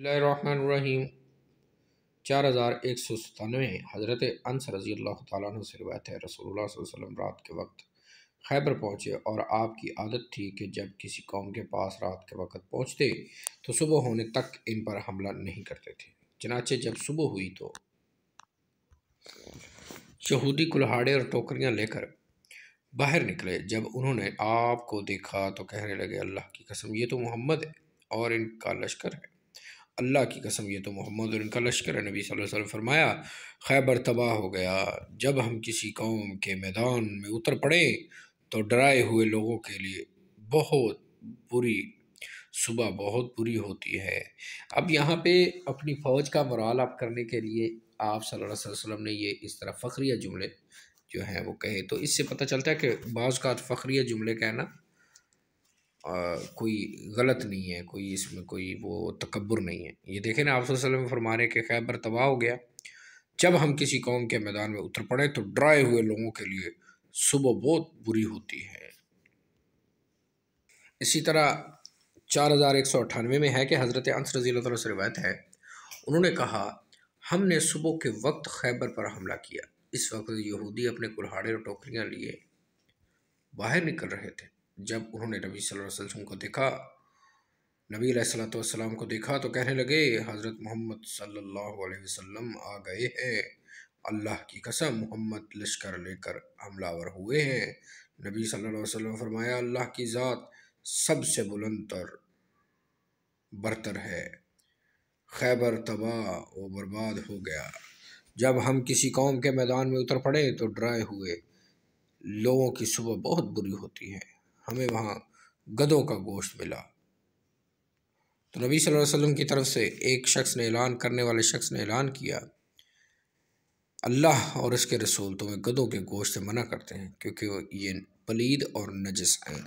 रहीम चार हज़ार एक सौ सतानवे हज़रत अनस रज़ी अल्लाह तु से रवायत है, रसूलुल्लाह वसल्लम रात के वक्त खैबर पहुँचे और आपकी आदत थी कि जब किसी कौम के पास रात के वक्त पहुँचते तो सुबह होने तक इन पर हमला नहीं करते थे। चनाचे जब सुबह हुई तो शहूदी कुल्हाड़े और टोकरियाँ लेकर बाहर निकले। जब उन्होंने आपको देखा तो कहने लगे, अल्लाह की कसम, ये तो मोहम्मद है और इनका लश्कर है। अल्लाह की कसम, ये तो मोहम्मद और इनका लश्कर नबी वसल्लम फरमाया, खैबर तबाह हो गया, जब हम किसी कौम के मैदान में उतर पड़े तो डराए हुए लोगों के लिए बहुत बुरी, सुबह बहुत बुरी होती है। अब यहाँ पे अपनी फ़ौज का मुराल आप करने के लिए आप सल्लल्लाहु अलैहि ने ये इस तरह फ़खरिया जुमले जो हैं वो कहे तो इससे पता चलता है कि बाज़ का फ़खरिया जुमले कहना कोई गलत नहीं है, कोई इसमें कोई वो तकबर नहीं है। ये देखें ना, आप वसल्लम फरमा रहे कि खैबर तबाह हो गया। जब हम किसी कौम के मैदान में उतर पड़े तो डराए हुए लोगों के लिए सुबह बहुत बुरी होती है। इसी तरह चार हज़ार एक सौ अट्ठानवे में है कि हज़रत अंस रज़ी से रिवायत है। उन्होंने कहा, हमने सुबह के वक्त खैबर पर हमला किया। इस वक्त यहूदी अपने कुल्हाड़े और टोकरियाँ लिए बाहर निकल रहे थे। जब उन्होंने नबी अलैहि वसल्लम को देखा, नबी सल्लल्लाहु को देखा तो कहने लगे, हज़रत मोहम्मद सल्लल्लाहु अलैहि वसल्लम आ गए हैं। अल्लाह की कसम, मोहम्मद लश्कर लेकर हमलावर हुए हैं। नबी सल्लल्लाहु अलैहि वसल्लम फरमाया, अल्लाह की ज़ात सबसे बुलंद और बरतर है। खैबर तबाह व बर्बाद हो गया। जब हम किसी कौम के मैदान में उतर पड़े तो डराए हुए लोगों की सुबह बहुत बुरी होती है। हमें वहाँ गदों का गोश्त मिला। तो नबी सल्लल्लाहु अलैहि वसल्लम की तरफ़ से एक शख्स ने ऐलान करने वाले शख्स ने ऐलान किया, अल्लाह और उसके रसूल तुम्हें गदों के गोश्त से मना करते हैं, क्योंकि ये पलीद और नजस हैं।